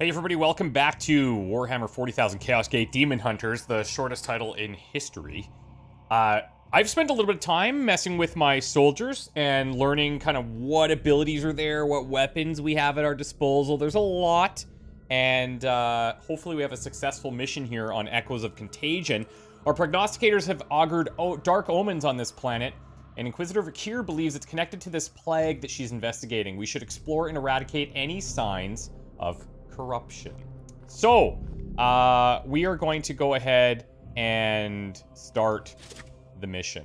Hey everybody, welcome back to Warhammer 40,000 Chaos Gate Daemonhunters, the shortest title in history. Uh, I've spent a little bit of time messing with my soldiers and learning kind of what abilities are there, what weapons we have at our disposal. There's a lot, and uh, hopefully we have a successful mission here on Echoes of Contagion. Our prognosticators have augured dark omens on this planet, and Inquisitor Vakir believes it's connected to this plague that she's investigating. We should explore and eradicate any signs of corruption. So, uh, we are going to go ahead and start the mission.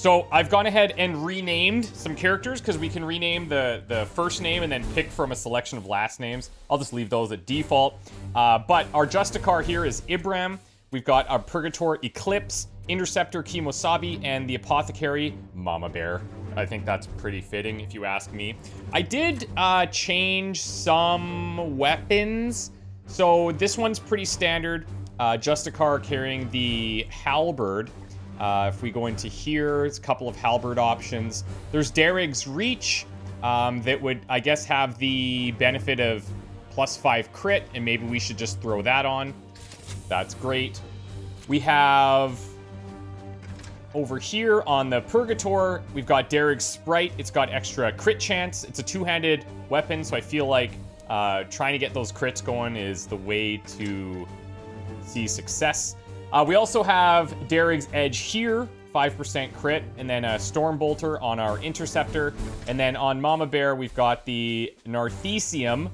So I've gone ahead and renamed some characters because we can rename the, the first name and then pick from a selection of last names. I'll just leave those at default. Uh, but our Justicar here is Ibram. We've got our Purgator Eclipse, Interceptor Kimosabi, and the Apothecary Mama Bear. I think that's pretty fitting, if you ask me. I did uh, change some weapons. So this one's pretty standard. Uh, Justicar carrying the Halberd. Uh, if we go into here, it's a couple of Halberd options. There's Darrig's Reach um, that would, I guess, have the benefit of plus five crit, and maybe we should just throw that on. That's great. We have over here on the Purgator, we've got Darrig's Sprite. It's got extra crit chance. It's a two-handed weapon, so I feel like uh, trying to get those crits going is the way to see success. Uh, we also have Darrig's Edge here, 5% crit, and then a Storm Bolter on our Interceptor. And then on Mama Bear, we've got the Narthecium,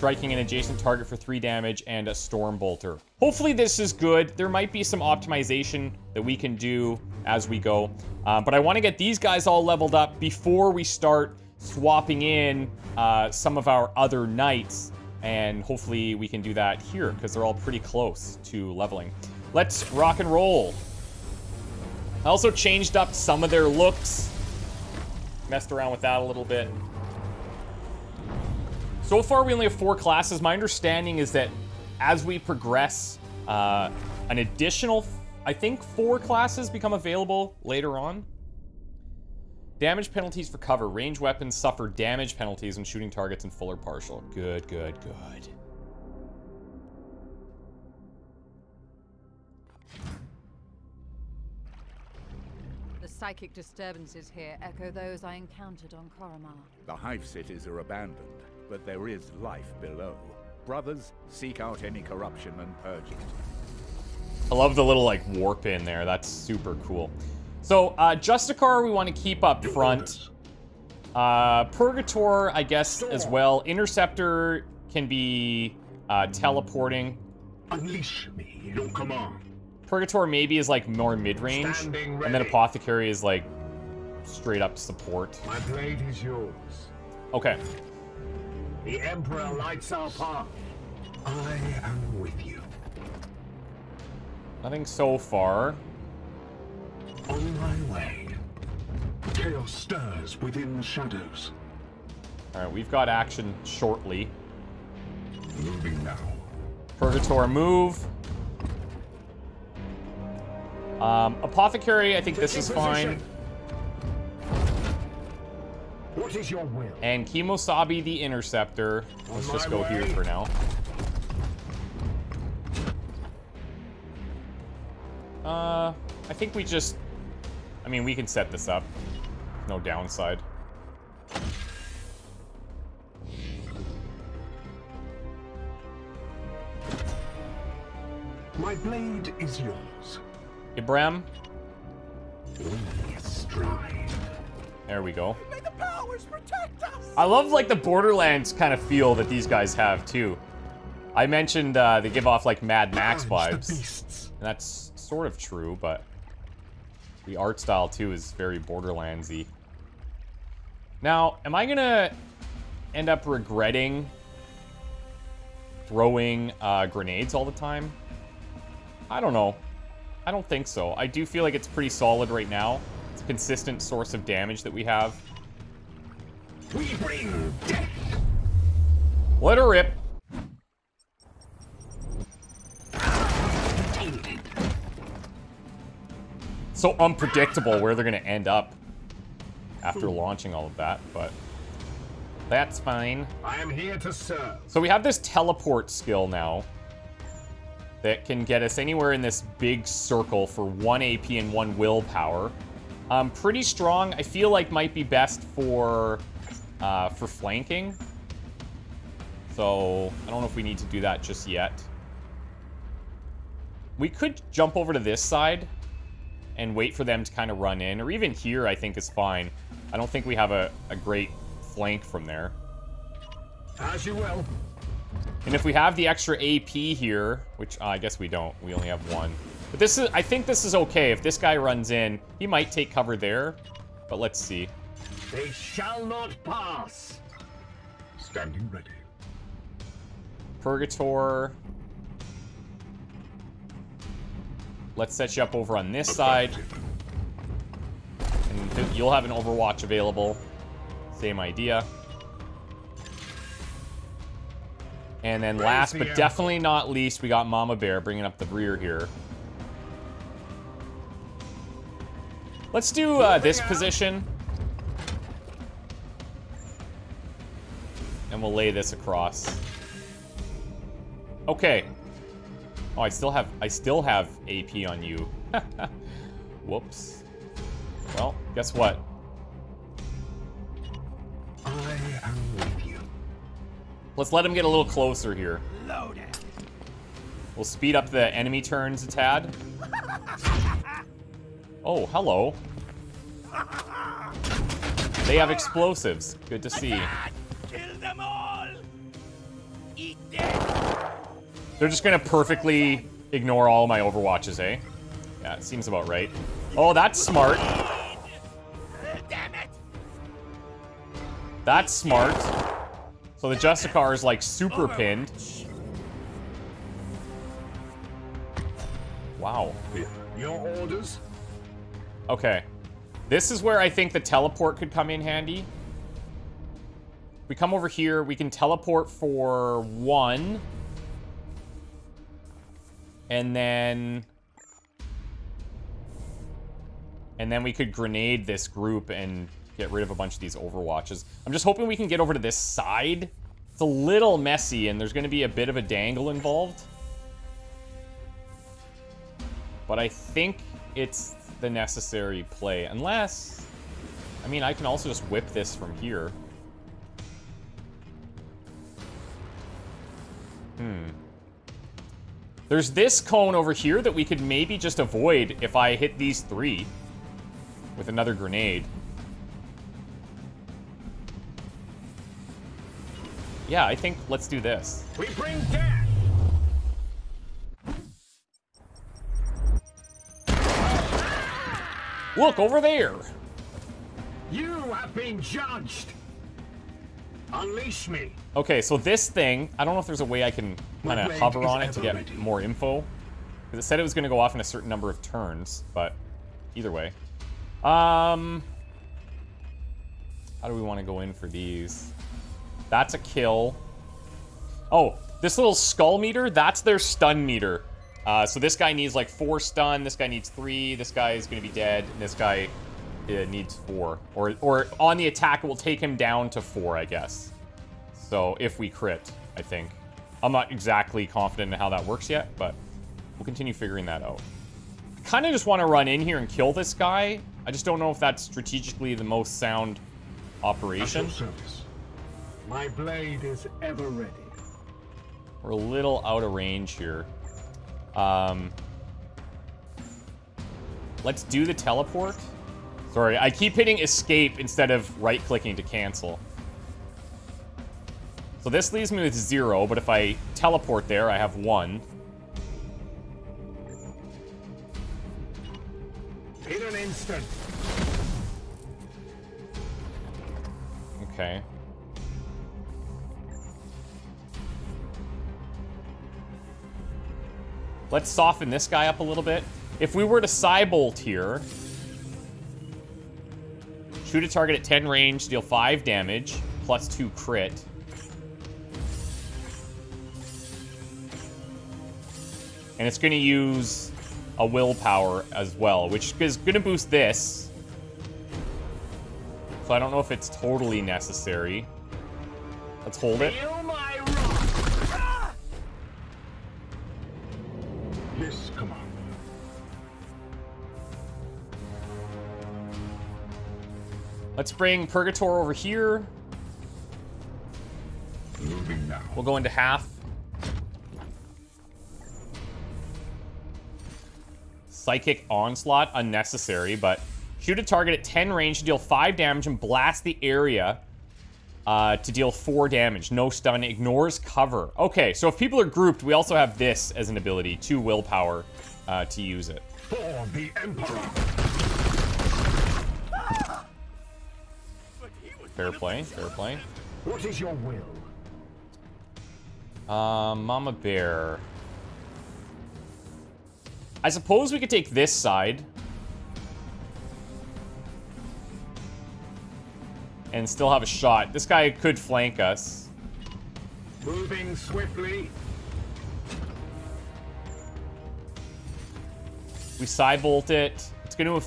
striking an adjacent target for 3 damage, and a Storm Bolter. Hopefully this is good. There might be some optimization that we can do as we go. Uh, but I want to get these guys all leveled up before we start swapping in uh, some of our other knights. And hopefully we can do that here, because they're all pretty close to leveling. Let's rock and roll. I also changed up some of their looks. Messed around with that a little bit. So far, we only have four classes. My understanding is that as we progress, uh, an additional, I think, four classes become available later on. Damage penalties for cover. Range weapons suffer damage penalties when shooting targets in full or partial. Good, good, good. The psychic disturbances here echo those I encountered on Koromar. The hive cities are abandoned, but there is life below. Brothers, seek out any corruption and purge it. I love the little, like, warp in there. That's super cool. So, uh, Justicar we want to keep up front. Uh, Purgator, I guess, as well. Interceptor can be uh, teleporting. Unleash me, your command. Purgator maybe is like more mid-range, and then. Apothecary is like straight up support. My blade is yours. Okay, The Emperor lights our path. I am with you. nothing so far. On my way. Chaos stirs within the shadows. All right, we've got action shortly. Moving now. Purgator move. Um, Apothecary, I think this is Taking fine. What is your will? And Kimosabi the Interceptor. Let's On just go here for now. Uh, I think we just... I mean, we can set this up. No downside. My blade is yours. Ibram, We strive. there we go. Powers protect us! I love, like, the Borderlands kind of feel that these guys have, too. I mentioned uh, they give off, like, Mad Max vibes. And that's sort of true, but the art style too is very Borderlandsy. Now, am I gonna end up regretting throwing uh, grenades all the time? I don't know. I don't think so. I do feel like it's pretty solid right now. It's a consistent source of damage that we have. We bring death. Let her rip. Tainted. So unpredictable where they're gonna end up after launching all of that, but That's fine. I am here to serve. So we have this teleport skill now that can get us anywhere in this big circle for 1 AP and 1 willpower. Um, pretty strong. I feel like might be best for uh, for flanking. So I don't know if we need to do that just yet. We could jump over to this side and wait for them to kind of run in. Or even here, I think is fine. I don't think we have a, a great flank from there. As you will. And if we have the extra AP here, which uh, I guess we don't, we only have one. But this is, I think this is okay. If this guy runs in, he might take cover there, but let's see. They shall not pass. Standing ready. Purgator. Let's set you up over on this side. And you'll have an Overwatch available. Same idea. And then last but definitely not least, we got Mama Bear bringing up the rear here. Let's do uh, this position. And we'll lay this across. Okay. Oh, I still have I still have AP on you. Whoops. Well, guess what? I am with you. Let's let him get a little closer here. Load it. We'll speed up the enemy turns a tad. Oh, hello. They have explosives. Good to see. They're just gonna perfectly ignore all my overwatches, eh? Yeah, it seems about right. Oh, that's smart. Damn it. That's smart. So the Justicar is like super pinned. Wow. Your orders? Okay. This is where I think the teleport could come in handy. We come over here, we can teleport for one. And then... And then we could grenade this group and get rid of a bunch of these overwatches. I'm just hoping we can get over to this side. It's a little messy and there's going to be a bit of a dangle involved. But I think it's the necessary play. Unless... I mean, I can also just whip this from here. Hmm. There's this cone over here that we could maybe just avoid if I hit these three with another grenade. Yeah, I think let's do this. We bring death. Look, over there! You have been judged. Unleash me. Okay, so this thing, I don't know if there's a way I can kind of hover on it to get ready. more info. Because it said it was going to go off in a certain number of turns, but either way. Um, how do we want to go in for these? That's a kill. Oh, this little skull meter, that's their stun meter. Uh, so this guy needs like four stun, this guy needs three, this guy is going to be dead, and this guy uh, needs four. Or, or on the attack, it will take him down to four, I guess. So if we crit, I think. I'm not exactly confident in how that works yet, but we'll continue figuring that out. I kind of just want to run in here and kill this guy. I just don't know if that's strategically the most sound operation. My blade is ever ready. We're a little out of range here. Um, let's do the teleport. Sorry, I keep hitting escape instead of right-clicking to cancel. So this leaves me with zero, but if I teleport there, I have one. In an instant. Okay. Let's soften this guy up a little bit. If we were to Psybolt here, shoot a target at 10 range, deal 5 damage, plus 2 crit. And it's going to use a willpower as well, which is going to boost this. So I don't know if it's totally necessary. Let's hold it. Let's bring Purgator over here. Moving now. We'll go into half. Psychic Onslaught, unnecessary, but shoot a target at 10 range to deal 5 damage and blast the area uh, to deal 4 damage. No stun, ignores cover. Okay, so if people are grouped, we also have this as an ability, 2 willpower uh, to use it. For the Emperor. Fair play, fair play. What is your will? Um, Mama Bear. I suppose we could take this side. And still have a shot. This guy could flank us. Moving swiftly. We Psybolt it. It's going to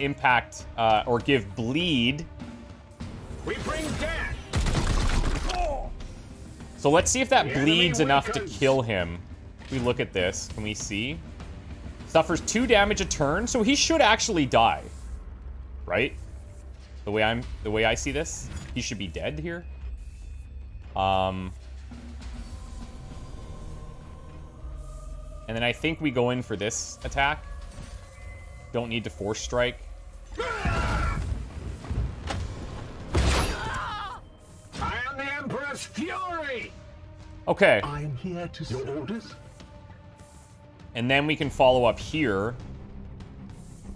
impact uh, or give bleed. We bring death. So let's see if that The bleeds enough to kill him. We look at this. Can we see? Suffers two damage a turn, so he should actually die. Right? The way I'm the way I see this, he should be dead here. Um And then I think we go in for this attack. Don't need to force strike. The fury. Okay. I am here to your orders. And then we can follow up here.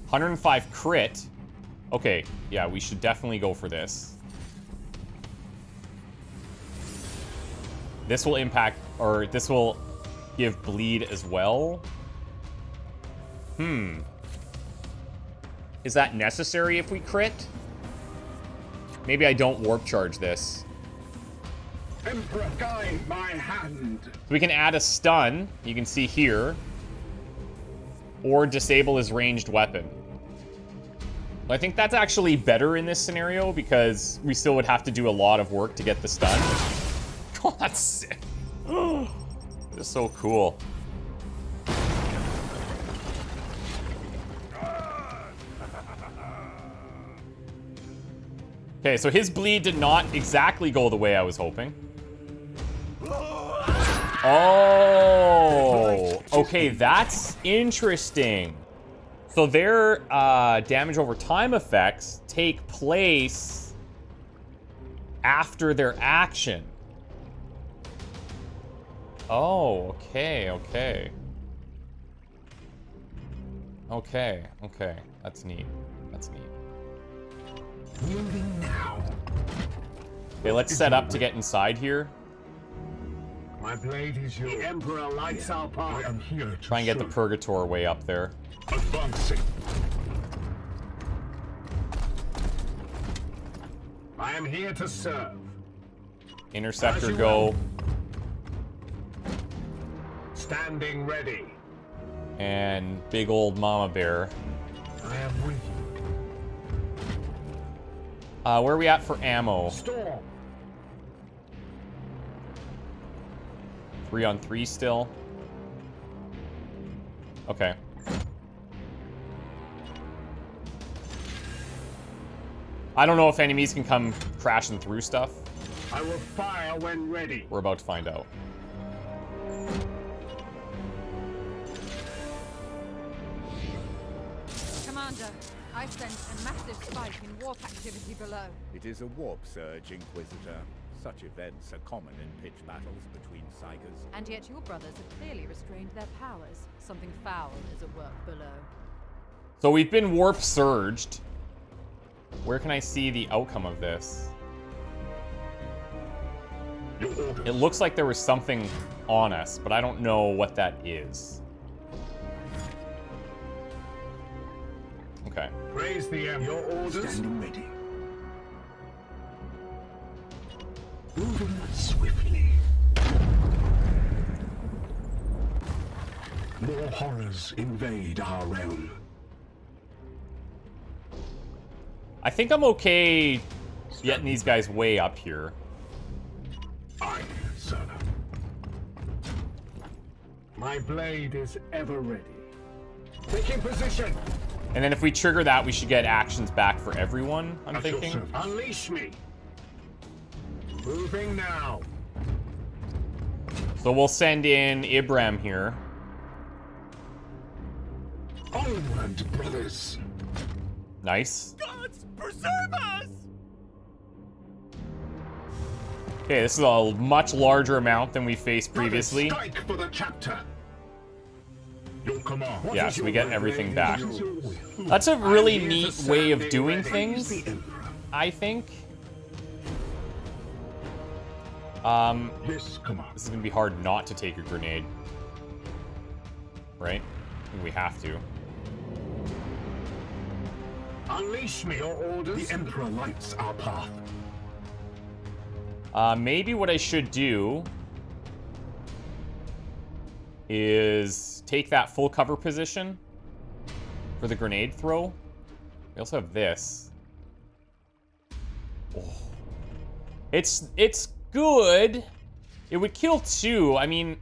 105 crit. Okay, yeah, we should definitely go for this. This will impact, or this will give bleed as well. Hmm. Is that necessary if we crit? Maybe I don't warp charge this. Emperor, guide my hand. We can add a stun, you can see here, or disable his ranged weapon. I think that's actually better in this scenario because we still would have to do a lot of work to get the stun. Oh, that's sick. It's so cool. Okay, so his bleed did not exactly go the way I was hoping. Oh, okay, that's interesting. So their uh, damage over time effects take place after their action. Oh, okay, okay. Okay, okay. That's neat. That's neat. Moving now. Okay, let's set up to get inside here. My blade is yours. The Emperor lights our path. I am here to Try and get the serve. Purgator way up there. Advancing. I am here to serve. Interceptor As you go, Standing ready. and big old Mama Bear. I am with you. Uh, where are we at for ammo? Storm. Three on three still. Okay. I don't know if enemies can come crashing through stuff. I will fire when ready. We're about to find out. Commander, I sense a massive spike in warp activity below. It is a warp surge, Inquisitor. Such events are common in pitch battles between Psykers. And yet your brothers have clearly restrained their powers. Something foul is at work below. So we've been warp surged. Where can I see the outcome of this? It looks like there was something on us, but I don't know what that is. Okay. Praise the Emperor. Your orders. Stand ready. moving swiftly. More horrors invade our realm. I think I'm okay getting these guys way up here. My blade is ever ready. Taking position. And then if we trigger that, we should get actions back for everyone, I'm At thinking. Unleash me. Moving now. So we'll send in Ibram here. Onward, brothers. Nice. Gods, preserve us! Okay, this is a much larger amount than we faced previously. Strike for the chapter. Your command. What Yeah, so we get everything back. is your will? That's a I'm really neat way of doing things. I think. Um, Yes, command. this is gonna be hard not to take a grenade. Right? We have to. Unleash me your orders. The Emperor lights our path. Uh, maybe what I should do is take that full cover position for the grenade throw. We also have this. Oh. It's it's good. It would kill two. I mean,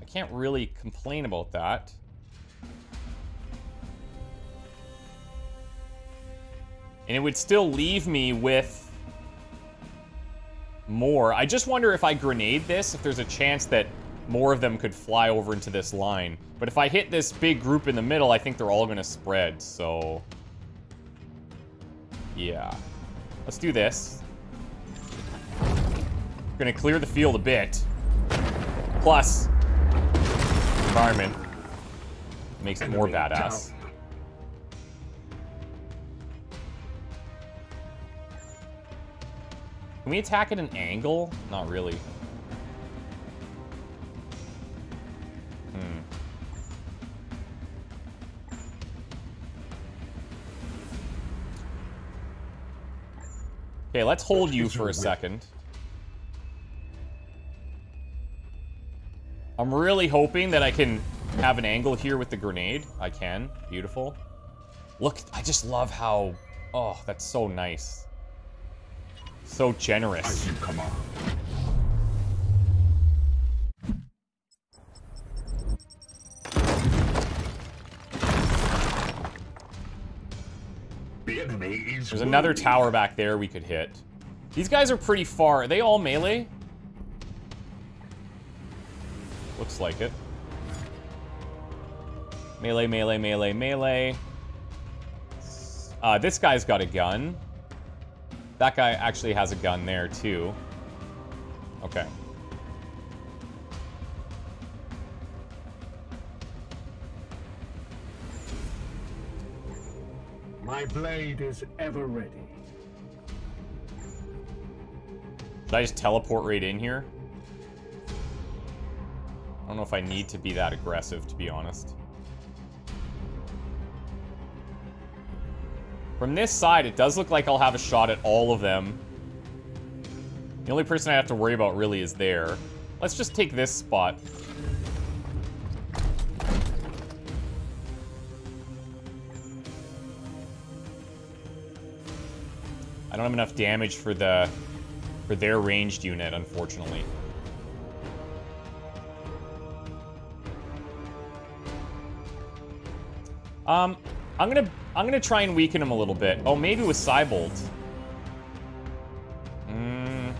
I can't really complain about that. And it would still leave me with more. I just wonder if I grenade this, if there's a chance that more of them could fly over into this line. But if I hit this big group in the middle, I think they're all going to spread, so... Yeah. Let's do this. Gonna clear the field a bit. Plus, environment makes it more badass. Can we attack at an angle? Not really. Hmm. Okay, let's hold you for a second. I'm really hoping that I can have an angle here with the grenade. I can. Beautiful. Look, I just love how... Oh, that's so nice. So generous. As you command. The enemy is There's another tower back there we could hit. These guys are pretty far. Are they all melee? Looks like it. Melee, melee, melee, melee. Uh, this guy's got a gun. That guy actually has a gun there, too. Okay. My blade is ever ready. Should I just teleport right in here? I don't know if I need to be that aggressive, to be honest. From this side, it does look like I'll have a shot at all of them. The only person I have to worry about really is there. Let's just take this spot. I don't have enough damage for the for their ranged unit, unfortunately. Um, I'm gonna I'm gonna try and weaken him a little bit. Oh, maybe with Psybolt. Mm,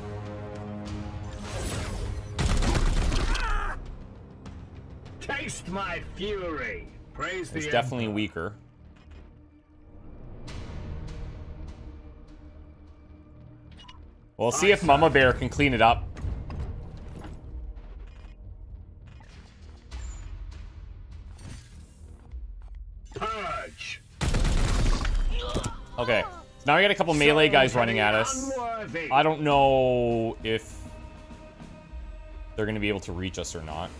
Taste my fury. Praise it's definitely Emperor. weaker. We'll see if Mama Bear can clean it up. Okay. So now we got a couple melee guys running at us. I don't know if they're going to be able to reach us or not.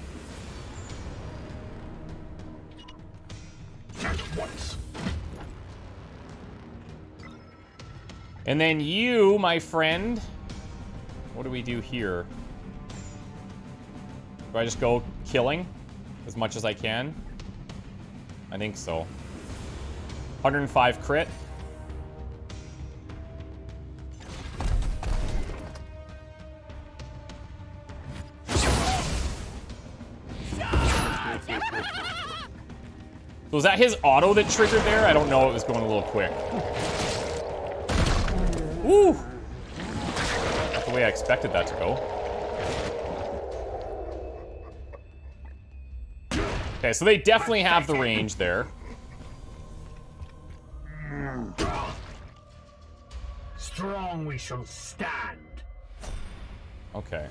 And then you, my friend, what do we do here? Do I just go killing as much as I can? I think so. 105 crit. Was that his auto that triggered there? I don't know. It was going a little quick. Woo! Not the way I expected that to go. Okay, so they definitely have the range there. Strong we shall stand. Okay.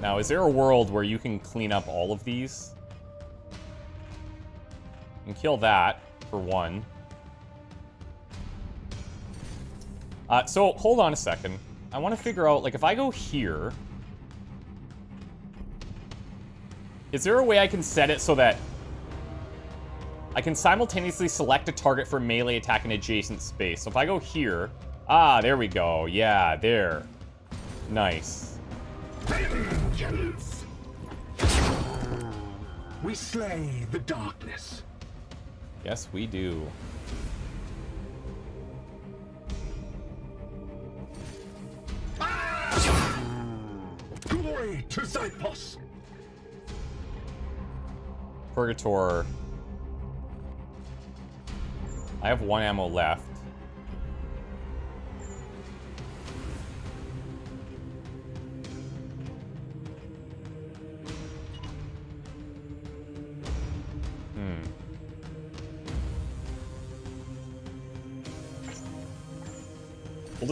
Now, is there a world where you can clean up all of these? And kill that, for one. Uh, so, hold on a second. I want to figure out, like, if I go here... Is there a way I can set it so that I can simultaneously select a target for melee attack in adjacent space? So if I go here... Ah, there we go. Yeah, there. Nice. Vengeance. We slay the darkness. Yes, we do. Glory to Zyphos. Purgator. I have one ammo left.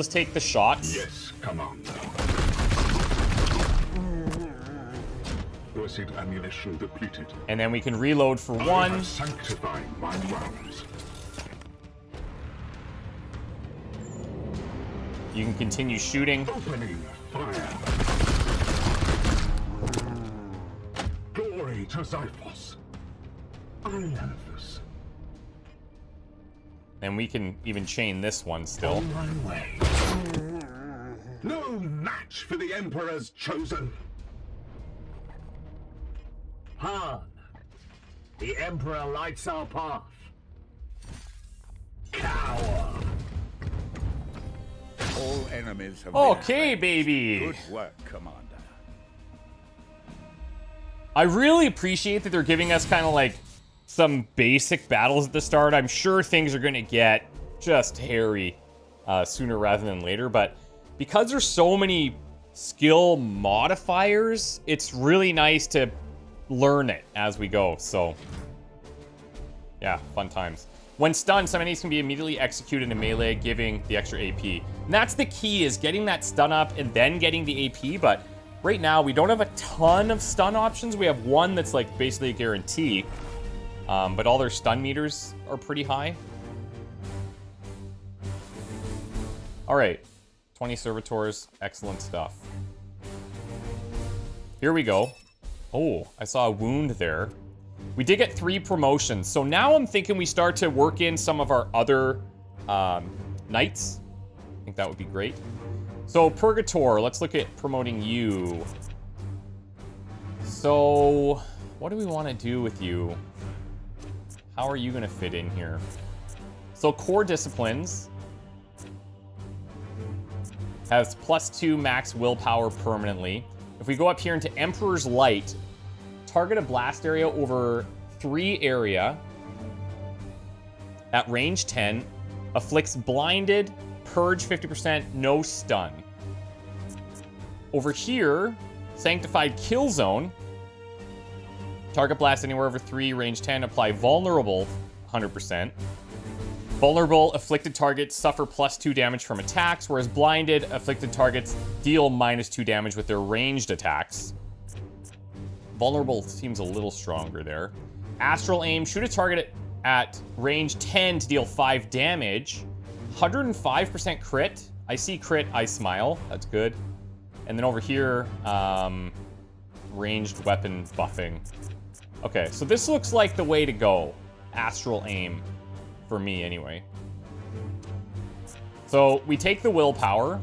Just take the shots. Yes, Commander. Blessed ammunition depleted. And then we can reload for one. my rounds. You can continue shooting. Opening fire. Glory to Zyphos. I love this. And we can even chain this one still. On. No match for the Emperor's chosen. Han, the Emperor lights our path. Cower. All enemies have Okay, been baby. Good work, Commander. I really appreciate that they're giving us kind of like some basic battles at the start. I'm sure things are going to get just hairy uh, sooner rather than later, but because there's so many skill modifiers, it's really nice to learn it as we go. So, yeah, fun times. When stunned, some enemies can be immediately executed in melee, giving the extra AP. And that's the key, is getting that stun up and then getting the AP, but right now we don't have a ton of stun options. We have one that's like basically a guarantee, um, but all their stun meters are pretty high. All right, 20 servitors, excellent stuff. Here we go. Oh, I saw a wound there. We did get three promotions, so now I'm thinking we start to work in some of our other um, knights. I think that would be great. So, Purgator, let's look at promoting you. So, what do we want to do with you? How are you going to fit in here? So, Core Disciplines has plus two max willpower permanently. If we go up here into Emperor's Light, target a blast area over three area at range 10, afflicts blinded, purge 50%, no stun. Over here, Sanctified Kill Zone, target blast anywhere over three, range 10, apply vulnerable 100%. Vulnerable afflicted targets suffer plus two damage from attacks, whereas blinded afflicted targets deal minus two damage with their ranged attacks. Vulnerable seems a little stronger there. Astral aim, shoot a target at range 10 to deal 5 damage. 105% crit. I see crit, I smile. That's good. And then over here, um, ranged weapon buffing. Okay, so this looks like the way to go. Astral aim. For me, anyway. So we take the willpower,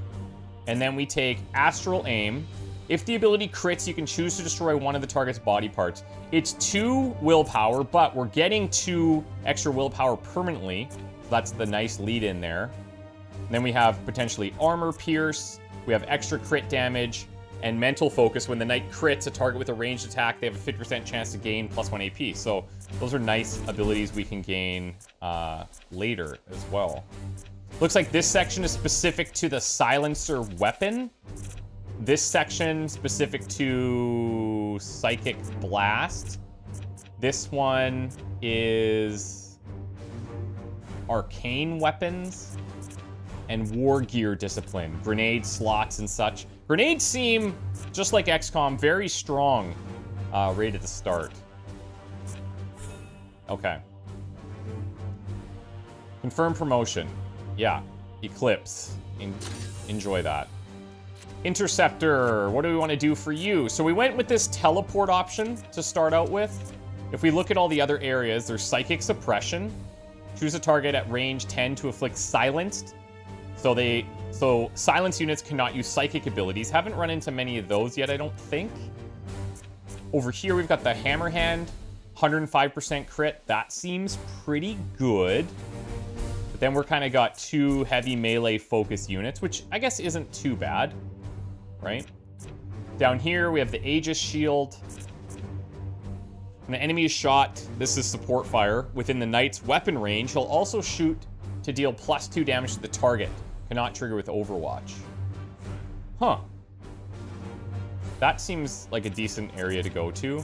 and then we take astral aim. If the ability crits, you can choose to destroy one of the target's body parts. It's two willpower, but we're getting two extra willpower permanently. That's the nice lead in there. And then we have potentially armor pierce. We have extra crit damage. And mental focus. When the knight crits a target with a ranged attack, they have a 50% chance to gain plus one AP. So those are nice abilities we can gain uh, later as well. Looks like this section is specific to the silencer weapon. This section specific to psychic blast. This one is arcane weapons and war gear discipline, grenade slots and such. Grenades seem, just like XCOM, very strong uh, right at the start. Okay. Confirm promotion. Yeah. Eclipse. En enjoy that. Interceptor, what do we want to do for you? So we went with this teleport option to start out with. If we look at all the other areas, there's Psychic Suppression. Choose a target at range 10 to inflict silenced. So they so silence units cannot use psychic abilities. Haven't run into many of those yet, I don't think. Over here, we've got the Hammer Hand, 105% crit. That seems pretty good. But then we're kind of got two heavy melee focus units, which I guess isn't too bad, right? Down here, we have the Aegis Shield. When an enemy is shot, this is support fire, within the knight's weapon range, he'll also shoot to deal plus two damage to the target. Cannot trigger with Overwatch. Huh. That seems like a decent area to go to.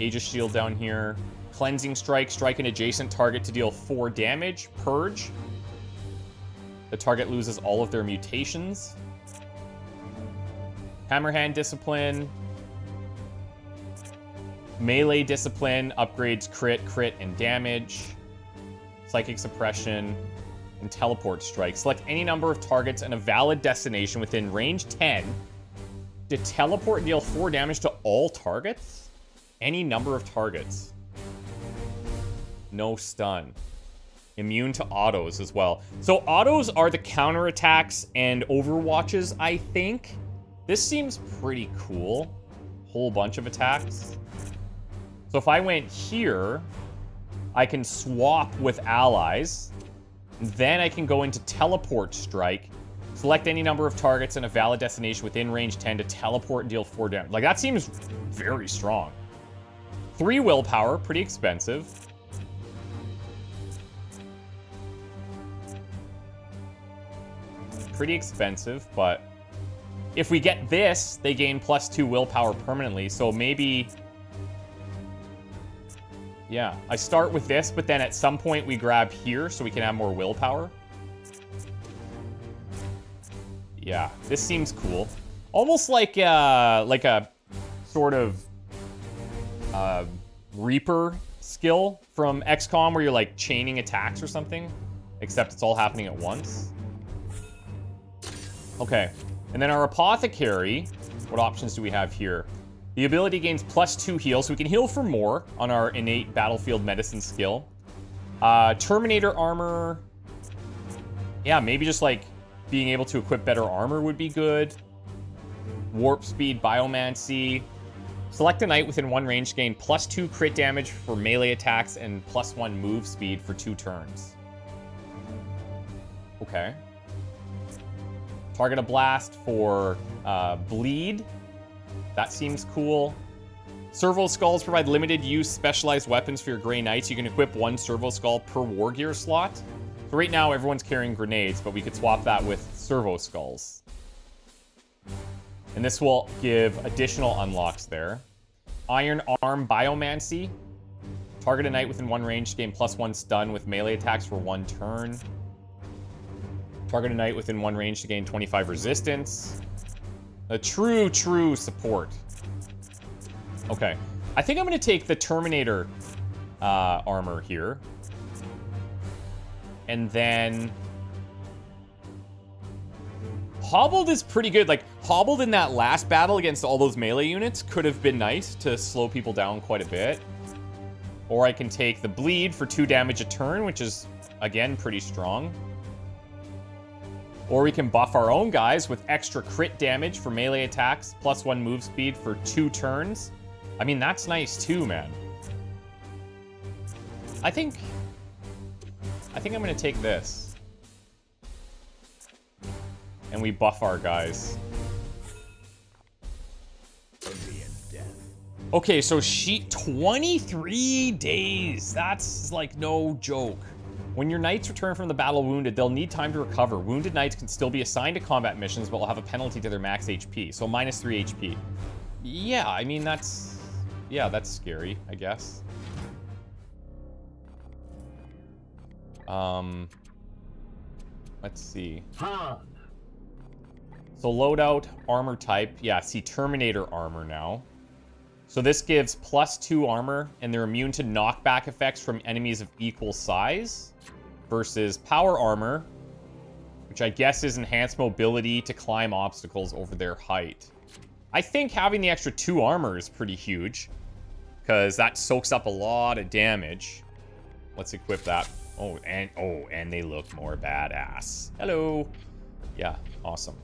Aegis Shield down here. Cleansing Strike. Strike an adjacent target to deal 4 damage. Purge. The target loses all of their mutations. Hammerhand Discipline. Melee Discipline upgrades crit, crit, and damage. Psychic Suppression and Teleport Strike. Select any number of targets and a valid destination within range 10 to teleport deal 4 damage to all targets? Any number of targets. No stun. Immune to autos as well. So autos are the counterattacks and overwatches, I think. This seems pretty cool. Whole bunch of attacks. So if I went here, I can swap with allies. Then I can go into Teleport Strike, select any number of targets and a valid destination within range 10 to teleport and deal 4 damage. Like, that seems very strong. 3 willpower, pretty expensive. Pretty expensive, but if we get this, they gain plus 2 willpower permanently, so maybe... Yeah, I start with this, but then at some point we grab here so we can have more willpower. Yeah, this seems cool. Almost like uh, like a sort of uh, Reaper skill from XCOM where you're like chaining attacks or something, except it's all happening at once. Okay, and then our Apothecary, what options do we have here? The ability gains plus two heal, so we can heal for more on our innate battlefield medicine skill. Uh, Terminator armor. Yeah, maybe just like being able to equip better armor would be good. Warp speed, biomancy. Select a knight within one range, gain plus two crit damage for melee attacks and plus one move speed for two turns. Okay. Target a blast for uh, bleed. That seems cool. Servo Skulls provide limited use specialized weapons for your Grey Knights. You can equip one Servo Skull per War Gear slot. So right now, everyone's carrying grenades, but we could swap that with Servo Skulls. And this will give additional unlocks there. Iron Arm Biomancy. Target a knight within one range, gain plus one stun with melee attacks for one turn. Target a knight within one range to gain 25 resistance. A true, true support. Okay. I think I'm going to take the Terminator uh, armor here. And then... Hobbled is pretty good. Like, Hobbled in that last battle against all those melee units could have been nice to slow people down quite a bit. Or I can take the Bleed for 2 damage a turn, which is, again, pretty strong. Or we can buff our own guys with extra crit damage for melee attacks, plus one move speed for two turns. I mean, that's nice too, man. I think... I think I'm gonna take this. And we buff our guys. Okay, so she... 23 days! That's, like, no joke. When your knights return from the battle wounded, they'll need time to recover. Wounded knights can still be assigned to combat missions, but will have a penalty to their max HP, so minus 3 HP. Yeah, I mean, that's... Yeah, that's scary, I guess. Um... Let's see. So loadout, armor type. Yeah, see Terminator armor now. So this gives plus two armor, and they're immune to knockback effects from enemies of equal size. Versus power armor, which I guess is enhanced mobility to climb obstacles over their height. I think having the extra two armor is pretty huge. Because that soaks up a lot of damage. Let's equip that. Oh, and oh, and they look more badass. Hello. Yeah, awesome.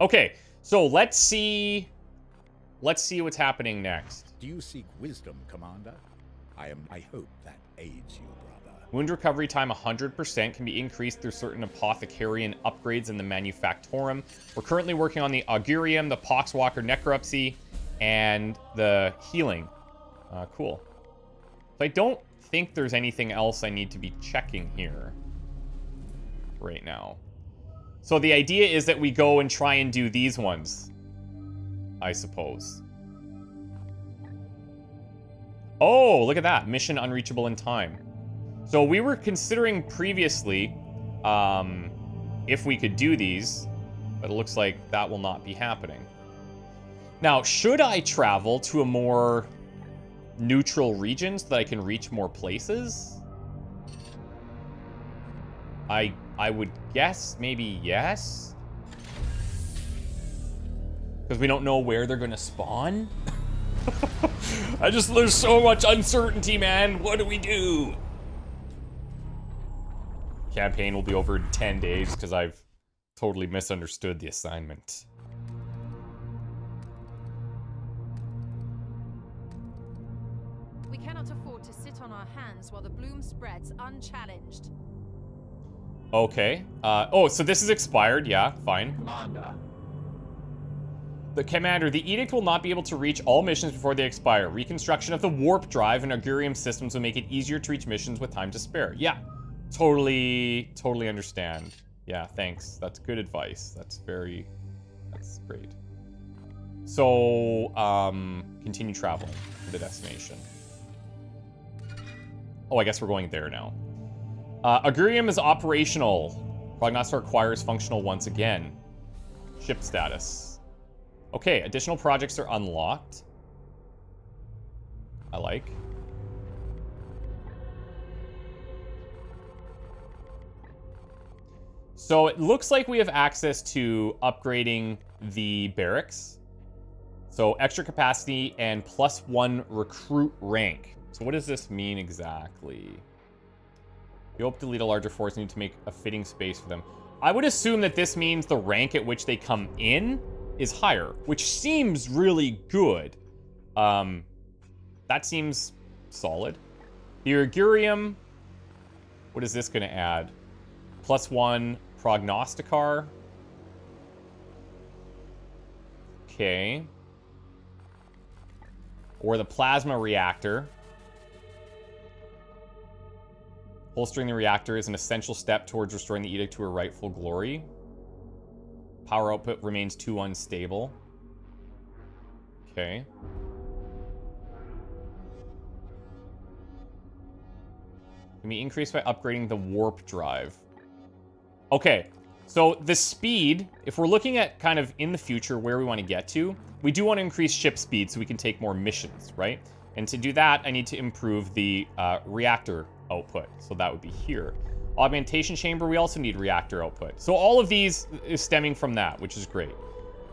Okay, so let's see. Let's see what's happening next. Do you seek wisdom, Commander? I am. I hope that aids you, brother. Wound recovery time 100% can be increased through certain apothecarion upgrades in the Manufactorum. We're currently working on the Augurium, the Poxwalker Necropsy, and the healing. Uh, cool. So I don't think there's anything else I need to be checking here right now. So the idea is that we go and try and do these ones, I suppose. Oh, look at that. Mission unreachable in time. So we were considering previously um, if we could do these, but it looks like that will not be happening. Now, should I travel to a more neutral region so that I can reach more places? I I would guess maybe yes. Because we don't know where they're going to spawn. I just, there's so much uncertainty, man. What do we do? Campaign will be over in 10 days because I've totally misunderstood the assignment. We cannot afford to sit on our hands while the bloom spreads unchallenged. Okay. Uh, oh, so this is expired. Yeah, fine. Commander. The commander, the edict will not be able to reach all missions before they expire. Reconstruction of the warp drive and Augurium systems will make it easier to reach missions with time to spare. Yeah, totally, totally understand. Yeah, thanks. That's good advice. That's very, that's great. So, um, continue traveling to the destination. Oh, I guess we're going there now. Uh, Augurium is operational. Prognostor acquires functional once again. Ship status. Okay, additional projects are unlocked. I like. So it looks like we have access to upgrading the barracks. So extra capacity and plus one recruit rank. So what does this mean exactly? You hope to lead a larger force need to make a fitting space for them. I would assume that this means the rank at which they come in is higher, which seems really good. Um, that seems solid. The Augurium, what is this going to add? Plus one Prognosticar. Okay. Or the Plasma Reactor. Holstering the reactor is an essential step towards restoring the Edict to her rightful glory. Power output remains too unstable. Okay. Can be increased by upgrading the warp drive. Okay, so the speed, if we're looking at kind of in the future where we want to get to, we do want to increase ship speed so we can take more missions, right? And to do that, I need to improve the uh, reactor output. So that would be here. Augmentation chamber, we also need reactor output. So all of these is stemming from that, which is great.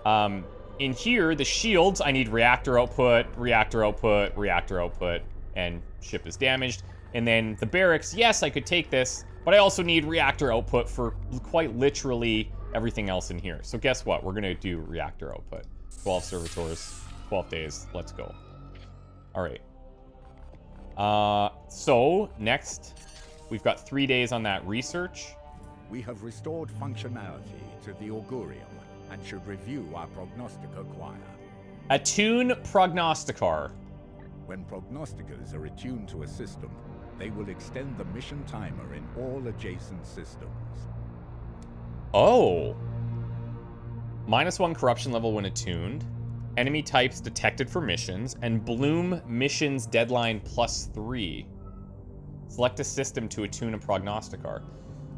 Um, in here, the shields, I need reactor output, reactor output, reactor output, and ship is damaged. And then the barracks, yes, I could take this, but I also need reactor output for quite literally everything else in here. So guess what? We're going to do reactor output. 12 servitors, 12 days. Let's go. All right. Uh, so, next, We've got three days on that research. We have restored functionality to the Augurium and should review our Prognostica choir. Attune Prognosticar. When prognosticators are attuned to a system, they will extend the mission timer in all adjacent systems. Oh. Minus one corruption level when attuned. Enemy types detected for missions. And Bloom missions deadline plus three. Select a system to attune a prognosticar.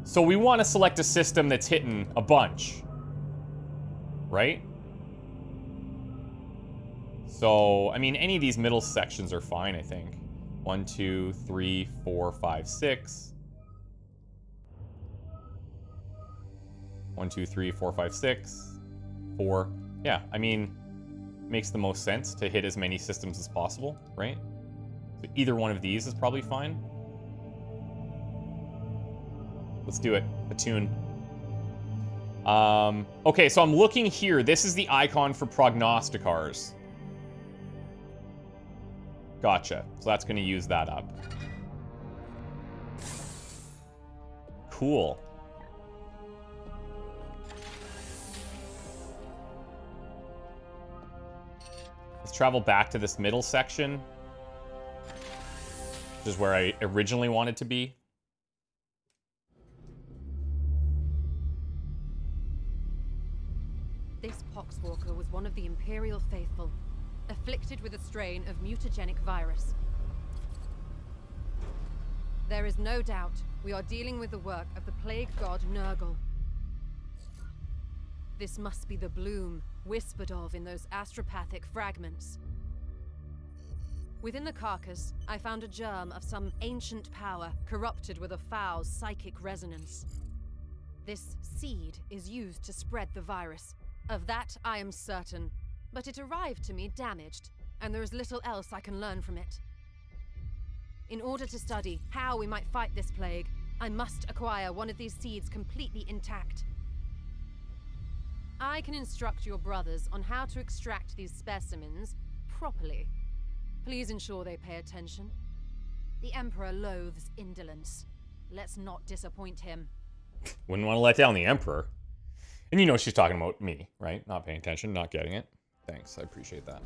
So we want to select a system that's hitting a bunch. Right? So, I mean, any of these middle sections are fine, I think. One, two, three, four, five, six. One, two, three, four, five, six. Four. Yeah, I mean, makes the most sense to hit as many systems as possible, right? So either one of these is probably fine. Let's do it. Attune. Um, okay, so I'm looking here. This is the icon for prognosticars. Gotcha. So that's going to use that up. Cool. Let's travel back to this middle section. Which is where I originally wanted to be. One of the Imperial faithful, afflicted with a strain of mutagenic virus. There is no doubt we are dealing with the work of the plague god Nurgle. This must be the bloom whispered of in those astropathic fragments. Within the carcass, I found a germ of some ancient power corrupted with a foul psychic resonance. This seed is used to spread the virus. Of that I am certain, but it arrived to me damaged, and there is little else I can learn from it. In order to study how we might fight this plague, I must acquire one of these seeds completely intact. I can instruct your brothers on how to extract these specimens properly. Please ensure they pay attention. The Emperor loathes indolence. Let's not disappoint him. Wouldn't want to let down the Emperor. And you know she's talking about me, right? Not paying attention, not getting it. Thanks, I appreciate that.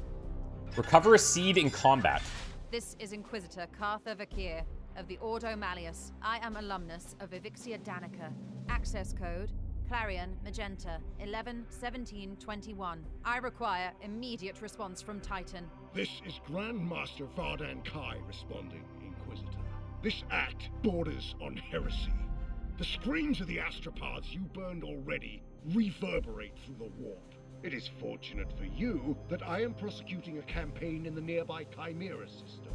Recover a seed in combat. This is Inquisitor Cartha Vakir of the Ordo Malleus. I am alumnus of Evixia Danica. Access code Clarion Magenta 111721. I require immediate response from Titan. This is Grandmaster Vardan Kai responding, Inquisitor. This act borders on heresy. The screams of the astropaths you burned already reverberate through the warp. It is fortunate for you that I am prosecuting a campaign in the nearby Chimera system.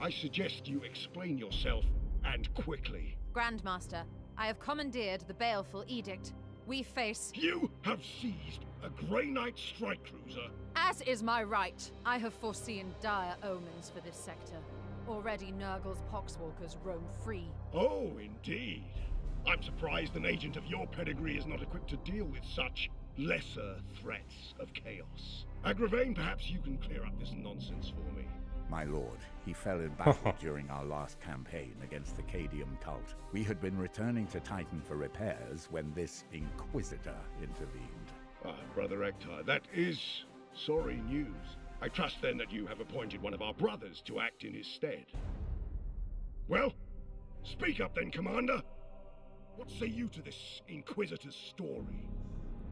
I suggest you explain yourself, and quickly. Grandmaster, I have commandeered the baleful edict. We face. You have seized a Grey Knight strike cruiser. As is my right, I have foreseen dire omens for this sector. Already Nurgle's poxwalkers roam free. Oh, indeed. I'm surprised an agent of your pedigree is not equipped to deal with such lesser threats of chaos. Agravain, perhaps you can clear up this nonsense for me. My lord, he fell in battle during our last campaign against the Cadium cult. We had been returning to Titan for repairs when this Inquisitor intervened. Ah, Brother Ektar, that is sorry news. I trust then that you have appointed one of our brothers to act in his stead. Well, speak up then, Commander. What say you to this Inquisitor's story?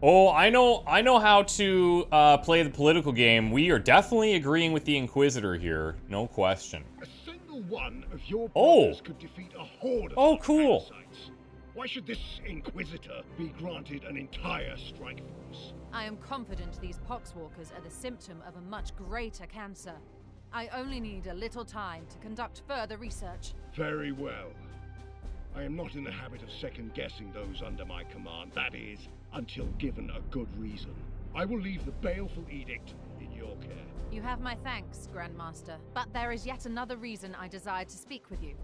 Oh, I know I know how to uh, play the political game. We are definitely agreeing with the Inquisitor here. No question. A single one of your Oh. could defeat a horde of Oh, cool. parasites. Why should this Inquisitor be granted an entire strike force? I am confident these poxwalkers are the symptom of a much greater cancer. I only need a little time to conduct further research. Very well. I am not in the habit of second guessing those under my command, that is, until given a good reason. I will leave the baleful edict in your care. You have my thanks, Grandmaster, but there is yet another reason I desired to speak with you.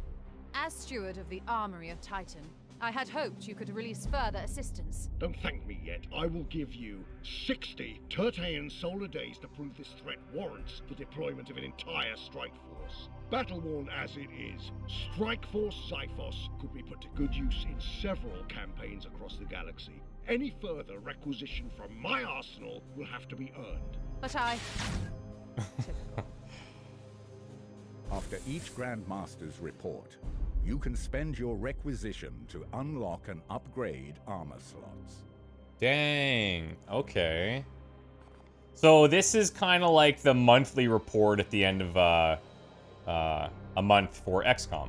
As steward of the Armory of Titan, I had hoped you could release further assistance. Don't thank me yet. I will give you 60 Tertean solar days to prove this threat warrants the deployment of an entire strike force. Battle worn as it is, Strike Force Zyphos could be put to good use in several campaigns across the galaxy. Any further requisition from my arsenal will have to be earned. But I. After each Grandmaster's report, you can spend your requisition to unlock and upgrade armor slots. Dang. Okay. So this is kind of like the monthly report at the end of uh, uh, a month for XCOM.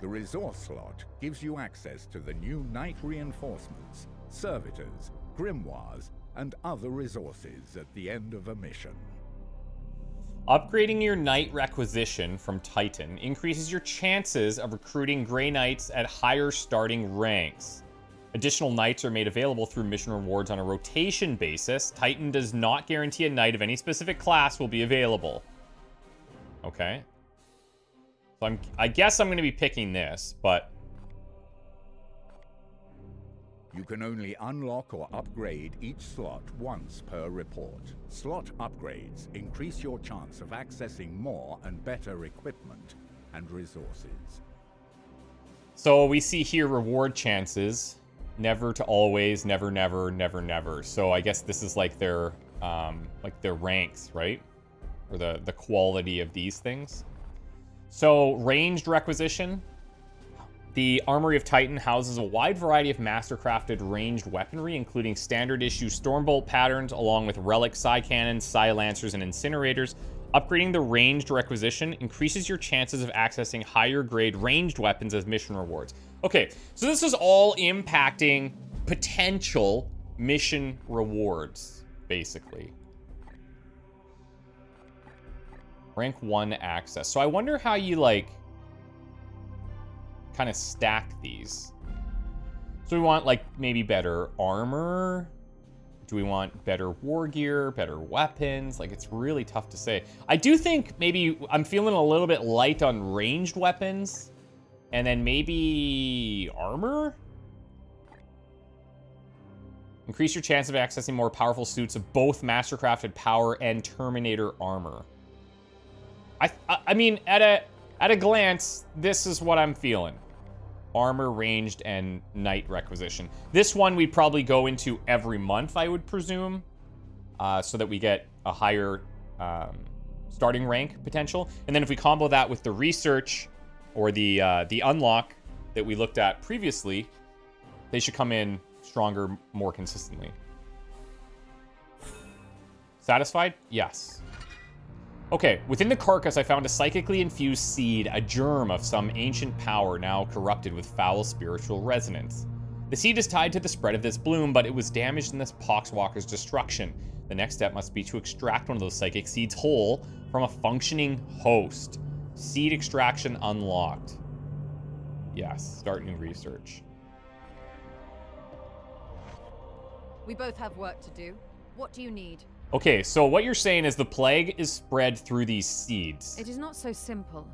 The resource slot gives you access to the new Knight reinforcements, servitors, grimoires, and other resources at the end of a mission. Upgrading your Knight requisition from Titan increases your chances of recruiting Grey Knights at higher starting ranks. Additional Knights are made available through mission rewards on a rotation basis. Titan does not guarantee a Knight of any specific class will be available. Okay. So I'm, I guess I'm going to be picking this, but You can only unlock or upgrade each slot once per report. Slot upgrades increase your chance of accessing more and better equipment and resources. So we see here reward chances. Never to always, never, never, never, never. So I guess this is like their, um, like their ranks, right? Or the, the quality of these things. So ranged requisition. The Armory of Titan houses a wide variety of mastercrafted ranged weaponry, including standard issue Stormbolt patterns, along with relic Psy cannons, Psilencers, and incinerators. Upgrading the ranged requisition increases your chances of accessing higher grade ranged weapons as mission rewards. Okay, so this is all impacting potential mission rewards, basically. Rank 1 access. So I wonder how you, like, kind of stack these. So we want, like, maybe better armor? Do we want better war gear, better weapons? Like, it's really tough to say. I do think maybe I'm feeling a little bit light on ranged weapons. And then maybe armor? Increase your chance of accessing more powerful suits of both Mastercrafted power and Terminator armor. I, I, I mean, at a at a glance, this is what I'm feeling armor, ranged, and knight requisition. This one we'd probably go into every month, I would presume, uh, so that we get a higher um, starting rank potential. And then if we combo that with the research or the uh, the unlock that we looked at previously, they should come in stronger more consistently. Satisfied? Yes. Okay, within the carcass, I found a psychically infused seed, a germ of some ancient power now corrupted with foul spiritual resonance. The seed is tied to the spread of this bloom, but it was damaged in this poxwalker's destruction. The next step must be to extract one of those psychic seeds whole from a functioning host. Seed extraction unlocked. Yes, start new research. We both have work to do. What do you need? Okay, so what you're saying is the plague is spread through these seeds. It is not so simple.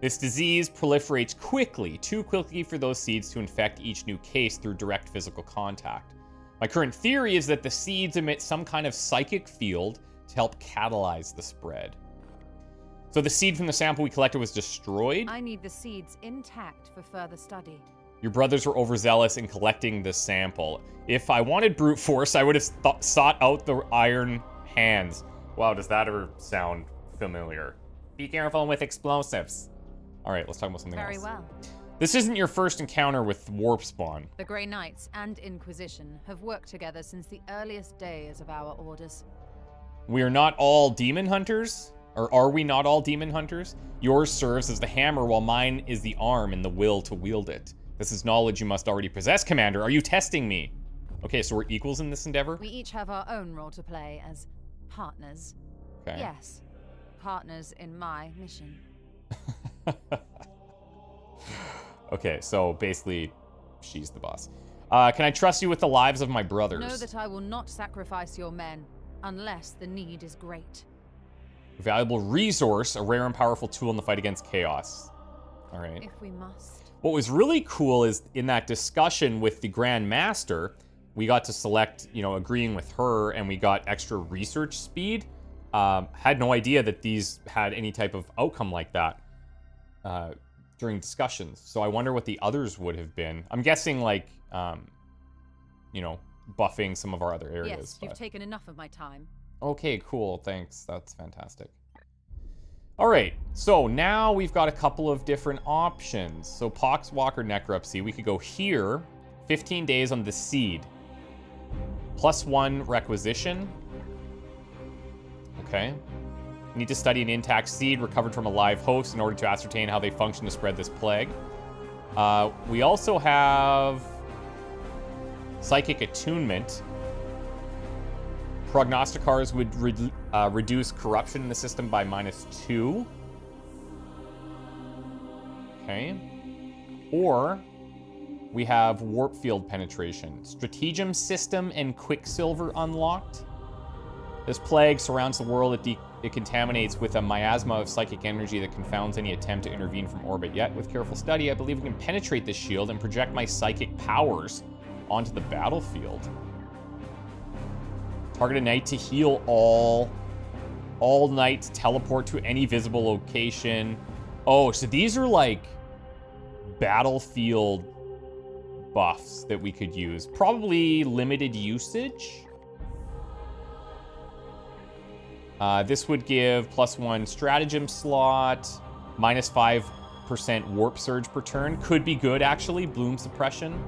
This disease proliferates quickly, too quickly for those seeds to infect each new case through direct physical contact. My current theory is that the seeds emit some kind of psychic field to help catalyze the spread. So the seed from the sample we collected was destroyed? I need the seeds intact for further study. Your brothers were overzealous in collecting the sample. If I wanted brute force, I would have sought out the iron hands. Wow, does that ever sound familiar? Be careful with explosives. All right, let's talk about something Very else. well. This isn't your first encounter with Warp Spawn. The Grey Knights and Inquisition have worked together since the earliest days of our orders. We are not all demon hunters? Or are we not all demon hunters? Yours serves as the hammer, while mine is the arm and the will to wield it. This is knowledge you must already possess, Commander. Are you testing me? Okay, so we're equals in this endeavor? We each have our own role to play as partners. Okay. Yes, partners in my mission. Okay, so basically, she's the boss. Uh, can I trust you with the lives of my brothers? Know that I will not sacrifice your men unless the need is great. Valuable resource, a rare and powerful tool in the fight against chaos. All right. If we must. What was really cool is in that discussion with the Grand Master, we got to select, you know, agreeing with her, and we got extra research speed. Um, had no idea that these had any type of outcome like that uh, during discussions. So I wonder what the others would have been. I'm guessing like, um, you know, buffing some of our other areas. yes, you've taken enough of my time. Okay, cool. Thanks. That's fantastic. All right, so now we've got a couple of different options. So Poxwalker Necropsy, we could go here, 15 days on the seed. Plus one requisition. Okay. Need to study an intact seed recovered from a live host in order to ascertain how they function to spread this plague. Uh, we also have Psychic Attunement. Prognosticars would re uh, reduce corruption in the system by minus two. Okay. Or we have warp field penetration. Stratagem system and Quicksilver unlocked. This plague surrounds the world. It, it contaminates with a miasma of psychic energy that confounds any attempt to intervene from orbit. Yet, with careful study, I believe we can penetrate this shield and project my psychic powers onto the battlefield. Target a knight to heal all. All knights teleport to any visible location. Oh, so these are like battlefield buffs that we could use. Probably limited usage. Uh, this would give plus one stratagem slot, minus 5% warp surge per turn. Could be good, actually. Bloom suppression.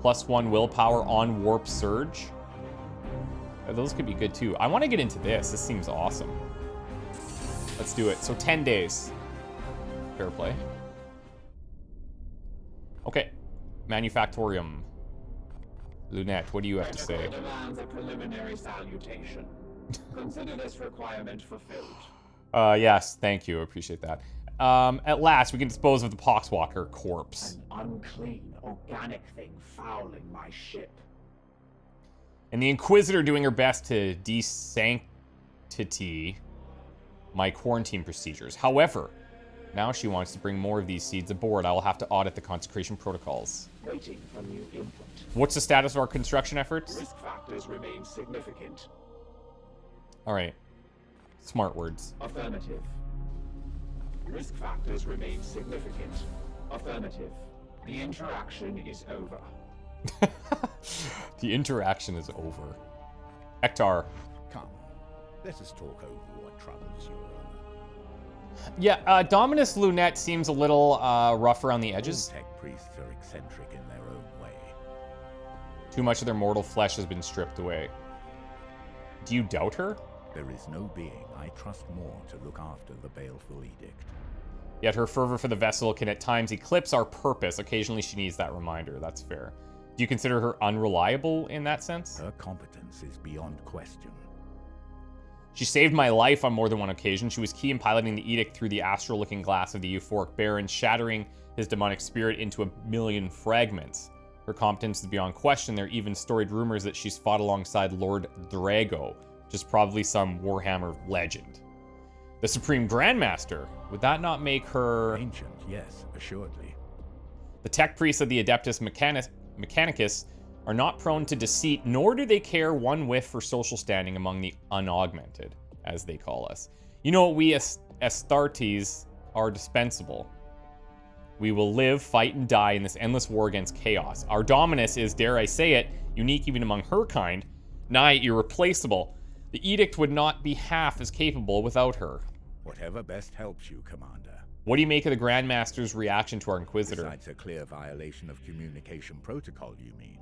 Plus one willpower on warp surge. Those could be good, too. I want to get into this. This seems awesome. Let's do it. So 10 days. Fair play. Okay. Manufactorium. Lunette, what do you have to say? demands a preliminary salutation. Consider this requirement fulfilled. Uh, yes, thank you. Appreciate that. Um, at last, we can dispose of the Poxwalker corpse. An unclean, organic thing fouling my ship. And the Inquisitor doing her best to desanctity my quarantine procedures. However, now she wants to bring more of these seeds aboard. I will have to audit the consecration protocols. Waiting for new input. What's the status of our construction efforts? Risk factors remain significant. All right. Smart words. Affirmative. Risk factors remain significant. Affirmative. The interaction is over. the interaction is over. Ektar. Come, let us talk over what troubles you. Yeah, uh, Dominus Lunette seems a little uh, rough around the edges. Tech priests are eccentric in their own way. Too much of their mortal flesh has been stripped away. Do you doubt her? There is no being I trust more to look after the baleful edict. Yet her fervor for the vessel can at times eclipse our purpose. Occasionally she needs that reminder. That's fair. Do you consider her unreliable in that sense? Her competence is beyond question. She saved my life on more than one occasion. She was key in piloting the edict through the astral looking glass of the euphoric baron, shattering his demonic spirit into a million fragments. Her competence is beyond question. There are even storied rumors that she's fought alongside Lord Draigo, which is probably some Warhammer legend. The Supreme Grandmaster, would that not make her... Ancient, yes, assuredly. The tech priest of the Adeptus Mechani- Mechanicus are not prone to deceit, nor do they care one whiff for social standing among the unaugmented, as they call us. You know, we as- Astartes are dispensable. We will live, fight, and die in this endless war against chaos. Our Dominus is, dare I say it, unique even among her kind, nigh irreplaceable. The edict would not be half as capable without her. Whatever best helps you, Commander. What do you make of the Grandmaster's reaction to our Inquisitor? Besides a clear violation of communication protocol, you mean?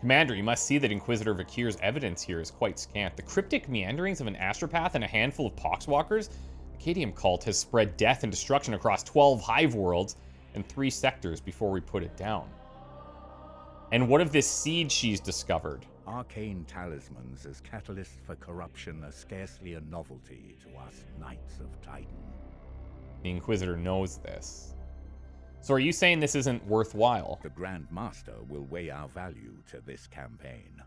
Commander, you must see that Inquisitor Vakir's evidence here is quite scant. The cryptic meanderings of an astropath and a handful of poxwalkers? The Cadium cult has spread death and destruction across 12 hive worlds and three sectors before we put it down. And what of this seed she's discovered? Arcane talismans as catalysts for corruption are scarcely a novelty to us Knights of Titan. The Inquisitor knows this. So are you saying this isn't worthwhile? The Grand Master will weigh our value to this campaign.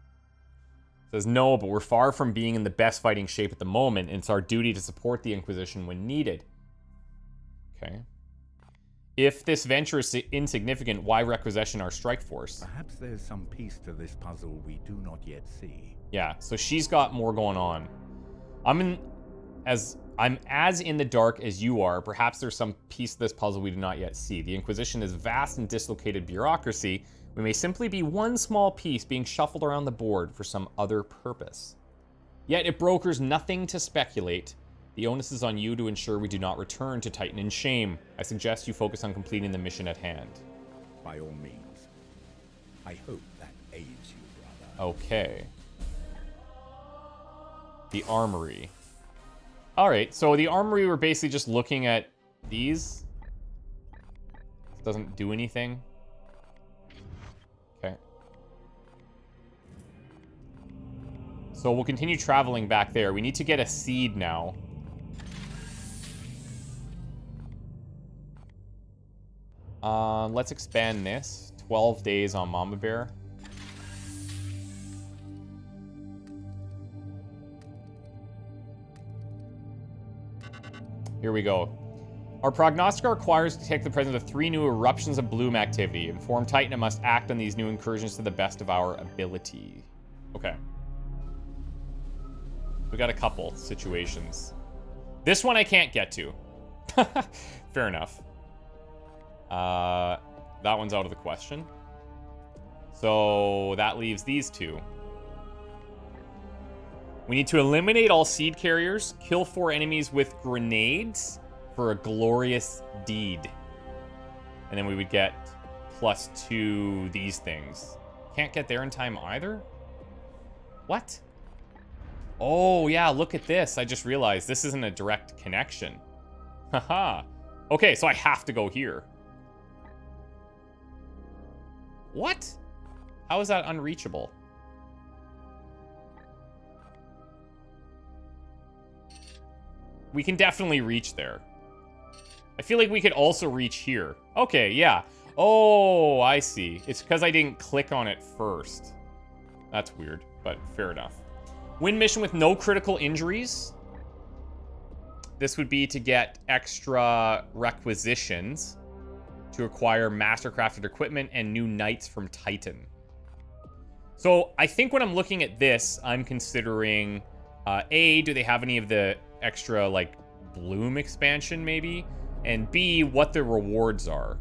Says no, but we're far from being in the best fighting shape at the moment, and it's our duty to support the Inquisition when needed. Okay. If this venture is insignificant, why requisition our strike force? Perhaps there's some piece to this puzzle we do not yet see. Yeah, so she's got more going on. I'm in as I'm as in the dark as you are. Perhaps there's some piece of this puzzle we do not yet see. The Inquisition is vast and dislocated bureaucracy. We may simply be one small piece being shuffled around the board for some other purpose. Yet it brokers nothing to speculate The onus is on you to ensure we do not return to Titan in shame. I suggest you focus on completing the mission at hand. By all means. I hope that aids you, brother. Okay. The armory. Alright, so the armory, we're basically just looking at these. This doesn't do anything. Okay. So we'll continue traveling back there. We need to get a seed now. Um, let's expand this. 12 days on Mama Bear. Here we go. Our prognosticar requires to detect the presence of three new eruptions of bloom activity. Inform Titan it must act on these new incursions to the best of our ability. Okay. We got a couple situations. This one I can't get to. Fair enough. Uh, that one's out of the question. So that leaves these two. We need to eliminate all seed carriers, kill four enemies with grenades for a glorious deed. And then we would get plus two these things. Can't get there in time either? What? Oh, yeah, look at this. I just realized this isn't a direct connection. Haha. okay, so I have to go here. What? How is that unreachable? We can definitely reach there. I feel like we could also reach here. Okay, yeah. Oh, I see. It's because I didn't click on it first. That's weird, but fair enough. Win mission with no critical injuries. This would be to get extra requisitions to acquire mastercrafted equipment and new knights from Titan. So I think when I'm looking at this, I'm considering, uh, A, do they have any of the extra, like, bloom expansion, maybe? And B, what the rewards are.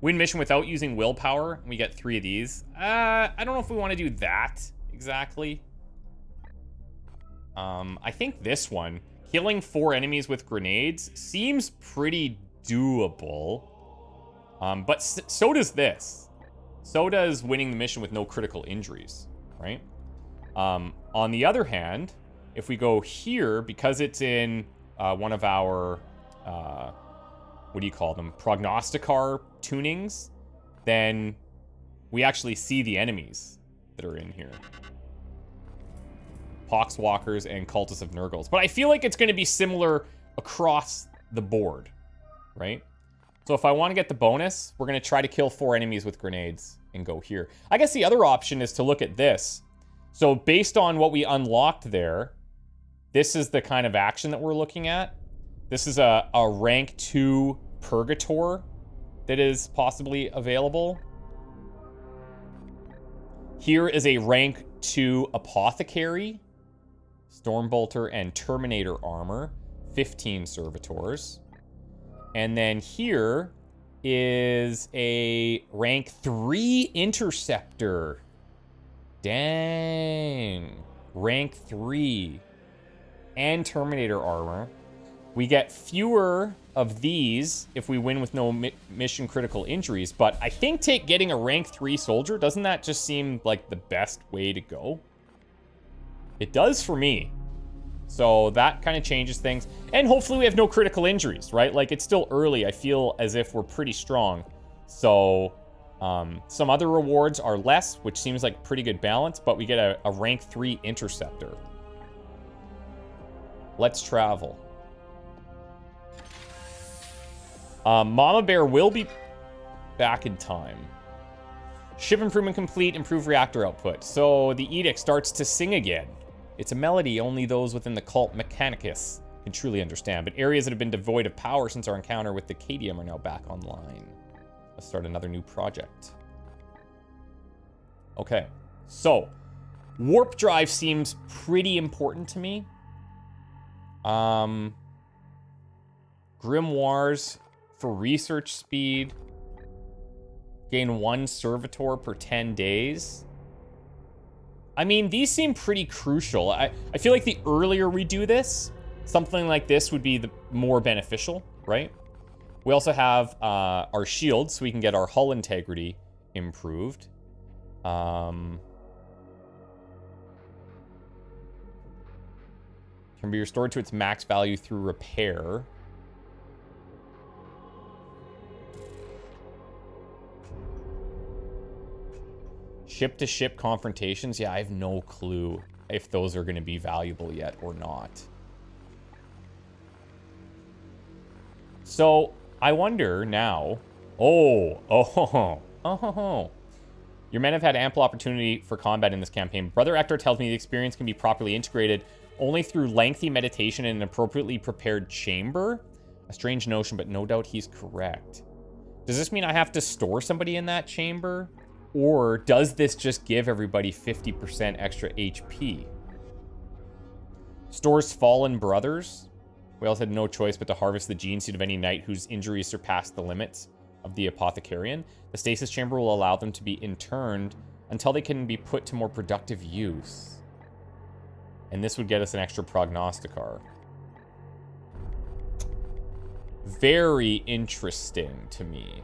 Win mission without using willpower. And we get three of these. Uh, I don't know if we want to do that exactly. Um, I think this one, killing four enemies with grenades, seems pretty doable. Um, but so does this. So does winning the mission with no critical injuries, right? Um, on the other hand, if we go here, because it's in uh, one of our, uh, what do you call them, prognosticar tunings, then we actually see the enemies that are in here. Poxwalkers and Cultists of Nurgles. But I feel like it's going to be similar across the board, right? So if I want to get the bonus, we're going to try to kill four enemies with grenades and go here. I guess the other option is to look at this. So based on what we unlocked there, this is the kind of action that we're looking at. This is a, a rank 2 Purgator that is possibly available. Here is a rank 2 Apothecary, Stormbolter, and Terminator armor, 15 Servitors. And then here is a rank 3 Interceptor. Dang. Rank 3. And Terminator armor. We get fewer of these if we win with no mi mission critical injuries, but I think take getting a rank 3 soldier, doesn't that just seem like the best way to go? It does for me. So that kind of changes things. And hopefully we have no critical injuries, right? Like, it's still early. I feel as if we're pretty strong. So, um, some other rewards are less, which seems like pretty good balance, but we get a, a rank 3 interceptor. Let's travel. Um, Mama Bear will be back in time. Ship improvement complete, improve reactor output. So the edict starts to sing again. It's a melody only those within the cult Mechanicus can truly understand, but areas that have been devoid of power since our encounter with the Cadium are now back online. Let's start another new project. Okay, so warp drive seems pretty important to me. Um, grimoires for research speed. Gain one servitor per 10 days. I mean, these seem pretty crucial. I, I feel like the earlier we do this, something like this would be the more beneficial, right? We also have uh, our shield, so we can get our hull integrity improved. Um, can be restored to its max value through repair. Ship to ship confrontations? Yeah, I have no clue if those are going to be valuable yet or not. So, I wonder now... Oh, oh, oh, oh, oh, Your men have had ample opportunity for combat in this campaign. Brother Ektar tells me the experience can be properly integrated only through lengthy meditation in an appropriately prepared chamber. A strange notion, but no doubt he's correct. Does this mean I have to store somebody in that chamber? Or does this just give everybody 50% extra HP? Stores Fallen Brothers. We also had no choice but to harvest the gene seed of any knight whose injuries surpassed the limits of the Apothecarion. The stasis chamber will allow them to be interned until they can be put to more productive use. And this would get us an extra prognosticar. Very interesting to me.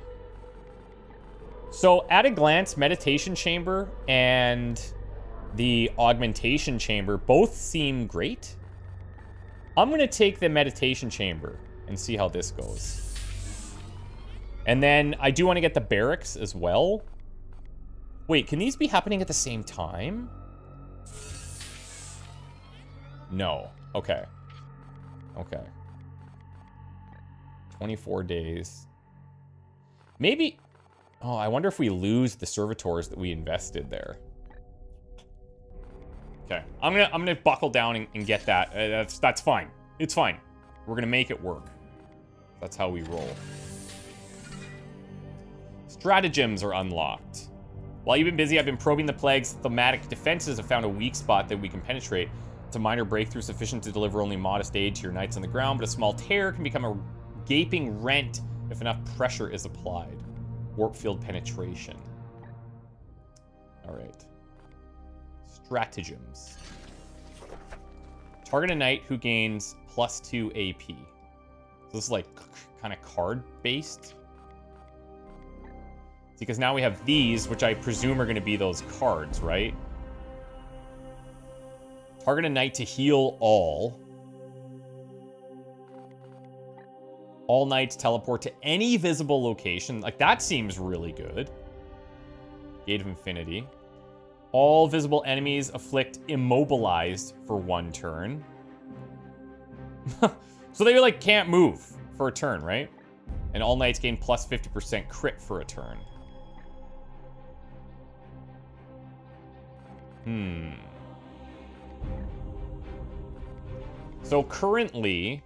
So at a glance, Meditation Chamber and the Augmentation Chamber both seem great. I'm going to take the Meditation Chamber and see how this goes. And then I do want to get the Barracks as well. Wait, can these be happening at the same time? No. Okay. Okay. 24 days. Maybe... Oh, I wonder if we lose the servitors that we invested there. Okay, I'm gonna I'm gonna buckle down and, and get that. Uh, that's that's fine. It's fine. We're gonna make it work. That's how we roll. Stratagems are unlocked. While you've been busy, I've been probing the plague's thematic defenses. Have found a weak spot that we can penetrate. It's a minor breakthrough sufficient to deliver only modest aid to your knights on the ground, but a small tear can become a gaping rent if enough pressure is applied. Warp field penetration. All right. Stratagems. Target a knight who gains plus two AP. So this is like kind of card based. Because now we have these, which I presume are going to be those cards, right? Target a knight to heal all. All knights teleport to any visible location. Like, that seems really good. Gate of Infinity. All visible enemies afflict immobilized for one turn. so they, like, can't move for a turn, right? And all knights gain plus 50% crit for a turn. Hmm. So currently,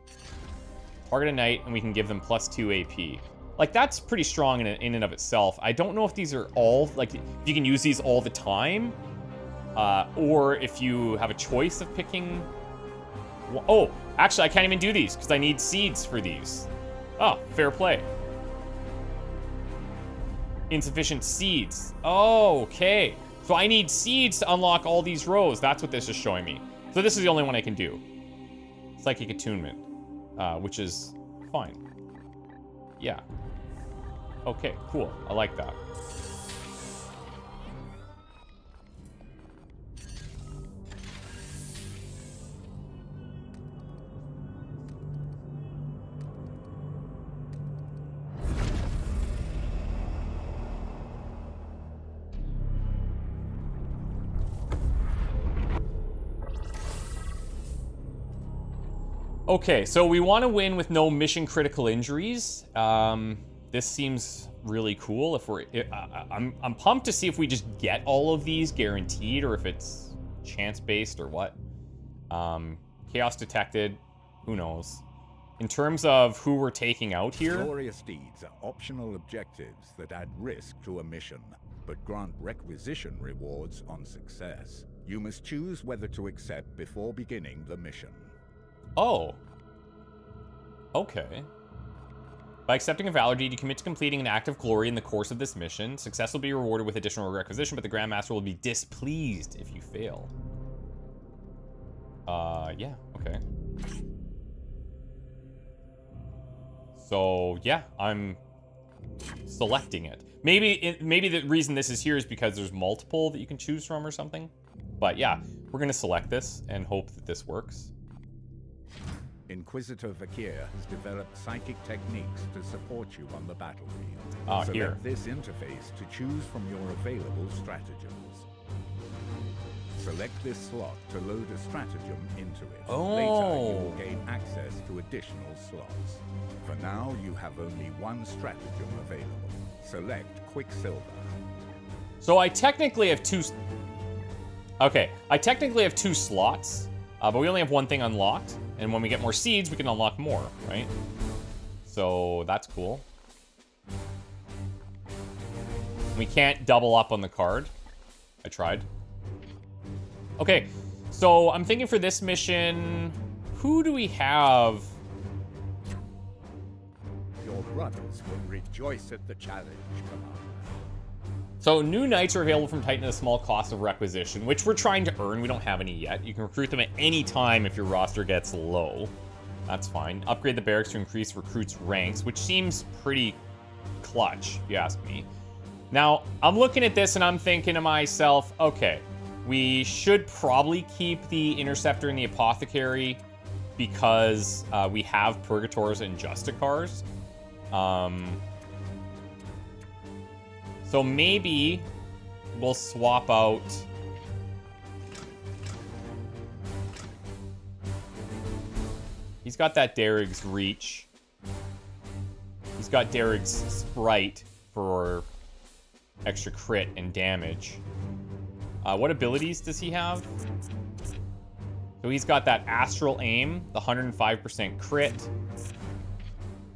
Target a knight, and we can give them plus 2 AP. Like, that's pretty strong in, in and of itself. I don't know if these are all, like, if you can use these all the time, uh, or if you have a choice of picking... Oh, actually, I can't even do these, because I need seeds for these. Oh, fair play. Insufficient seeds. Oh, okay. So I need seeds to unlock all these rows. That's what this is showing me. So this is the only one I can do. Psychic Attunement uh, which is fine. Yeah. Okay, cool. I like that. Okay, so we want to win with no mission critical injuries. Um, this seems really cool. If we're, I'm, I'm pumped to see if we just get all of these guaranteed, or if it's chance based or what. Um, chaos detected. Who knows? In terms of who we're taking out here, glorious deeds are optional objectives that add risk to a mission, but grant requisition rewards on success. You must choose whether to accept before beginning the mission. Oh. Okay. By accepting a valor deed, you commit to completing an act of glory in the course of this mission. Success will be rewarded with additional requisition, but the Grandmaster will be displeased if you fail. Uh, yeah, okay. So yeah, I'm selecting it. Maybe it, maybe the reason this is here is because there's multiple that you can choose from or something. But yeah, we're gonna select this and hope that this works. Inquisitor Vakir has developed psychic techniques to support you on the battlefield. Ah, Select here. this interface to choose from your available stratagems. Select this slot to load a stratagem into it. Oh. Later, Oh. you will gain access to additional slots. For now, you have only one stratagem available. Select Quicksilver. So I technically have two. Okay, I technically have two slots, uh, but we only have one thing unlocked. And when we get more seeds, we can unlock more, right? So that's cool. We can't double up on the card. I tried. Okay, so I'm thinking for this mission, who do we have? Your brothers will rejoice at the challenge, Commander. So new knights are available from Titan at a small cost of requisition, which we're trying to earn. We don't have any yet. You can recruit them at any time if your roster gets low. That's fine. Upgrade the barracks to increase recruits' ranks, which seems pretty clutch, if you ask me. Now, I'm looking at this and I'm thinking to myself, okay, we should probably keep the Interceptor and the Apothecary because uh, we have Purgators and Justicars. Um, so maybe we'll swap out. He's got that Derrick's reach. He's got Derrick's sprite for extra crit and damage. Uh, what abilities does he have? So he's got that astral aim, the 105% crit.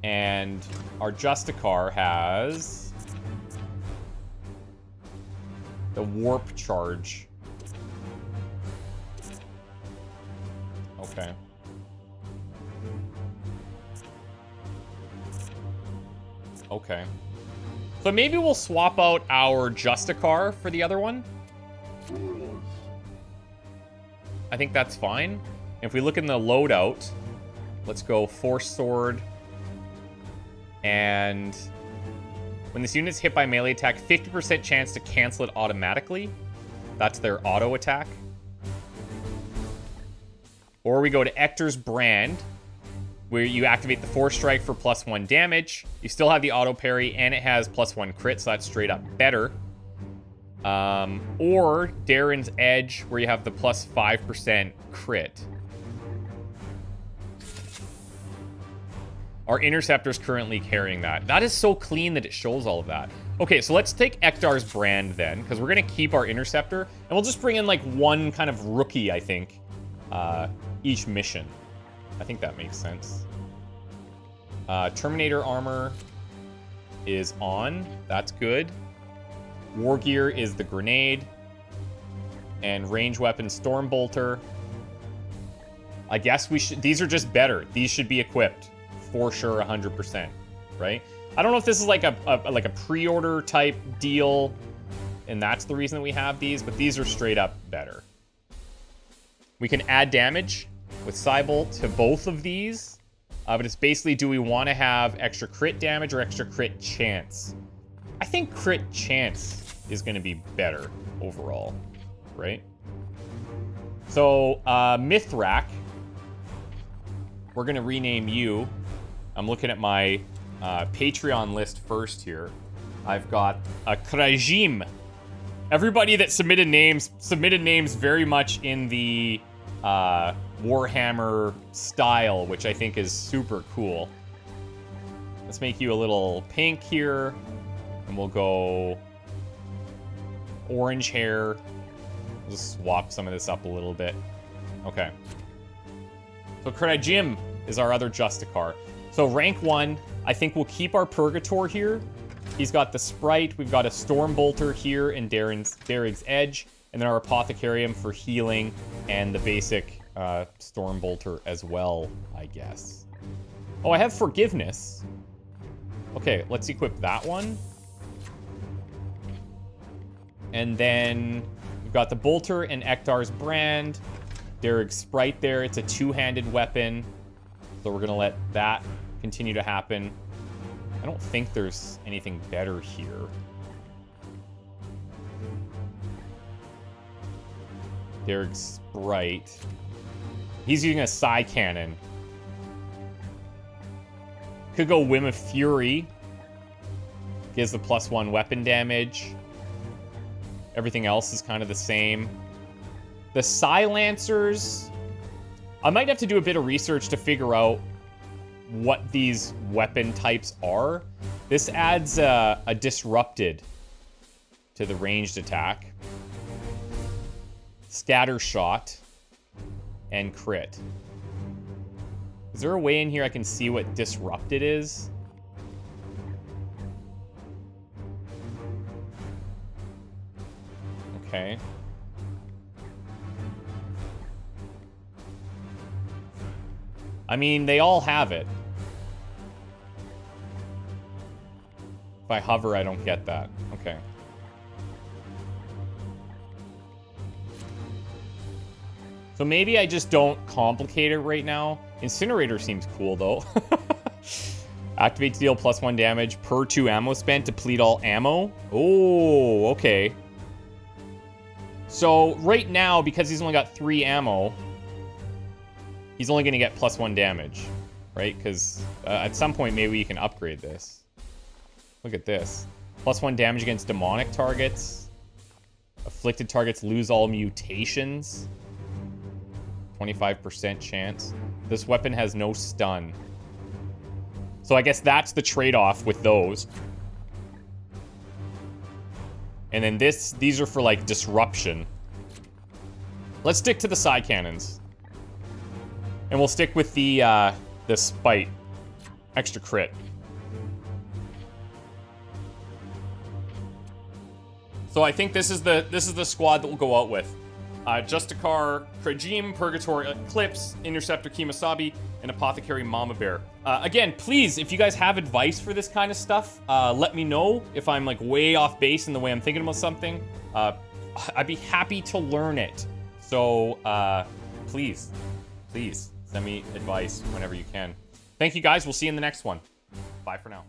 And our Justicar has the warp charge. Okay. Okay. So maybe we'll swap out our Justicar for the other one. I think that's fine. If we look in the loadout, let's go Force Sword. And when this unit's hit by melee attack, 50% chance to cancel it automatically. That's their auto attack. Or we go to Ektar's Brand, where you activate the Force Strike for plus one damage. You still have the auto parry, and it has plus one crit, so that's straight up better. Um, or Darren's Edge, where you have the plus 5% crit. Our Interceptor's currently carrying that. That is so clean that it shows all of that. Okay, so let's take Ektar's brand then, because we're going to keep our Interceptor, and we'll just bring in like one kind of rookie, I think, uh, each mission. I think that makes sense. Uh, Terminator armor is on. That's good. War gear is the grenade. And range weapon Stormbolter. I guess we should... These are just better. These should be equipped. For sure, 100%. Right? I don't know if this is like a, a like a pre-order type deal. And that's the reason that we have these. But these are straight up better. We can add damage with Psybolt to both of these. Uh, but it's basically, do we want to have extra crit damage or extra crit chance? I think crit chance is going to be better overall, right? So, uh, Mithrak, we're going to rename you. I'm looking at my uh, Patreon list first here. I've got a Krajim. Everybody that submitted names submitted names very much in the uh, Warhammer style, which I think is super cool. Let's make you a little pink here, and we'll go orange hair. We'll just swap some of this up a little bit. Okay. So Krajim is our other Justicar. So rank one, I think we'll keep our Purgator here. He's got the Sprite. We've got a Storm Bolter here in Darren's Edge. And then our Apothecarium for healing and the basic uh, Stormbolter as well, I guess. Oh, I have Forgiveness. Okay, let's equip that one. And then we've got the Bolter and Ektar's Brand. Derrick's Sprite there. It's a two-handed weapon. So we're going to let that continue to happen. I don't think there's anything better here. Derek's bright. He's using a Psy Cannon. Could go Whim of Fury. Gives the plus one weapon damage. Everything else is kind of the same. The Psilencers... I might have to do a bit of research to figure out what these weapon types are. This adds a, a disrupted to the ranged attack. Scatter shot and crit. Is there a way in here I can see what disrupted is? Okay. I mean, they all have it. If I hover, I don't get that. Okay. So maybe I just don't complicate it right now. Incinerator seems cool, though. Activates deal plus one damage per two ammo spent, deplete all ammo. Oh, okay. So right now, because he's only got three ammo, he's only going to get plus one damage, right? Because uh, at some point, maybe we can upgrade this. Look at this. Plus one damage against demonic targets. Afflicted targets lose all mutations. 25% chance. This weapon has no stun. So I guess that's the trade-off with those. And then this, these are for like disruption. Let's stick to the Psy Cannons. And we'll stick with the, uh, the spite. Extra crit. So I think this is the this is the squad that we'll go out with. Uh, Justicar, Krajim, Purgatory Eclipse, Interceptor Kimasabi, and Apothecary Mama Bear. Uh, again, please, if you guys have advice for this kind of stuff, uh, let me know if I'm like way off base in the way I'm thinking about something. Uh, I'd be happy to learn it. So uh, please, please send me advice whenever you can. Thank you guys. We'll see you in the next one. Bye for now.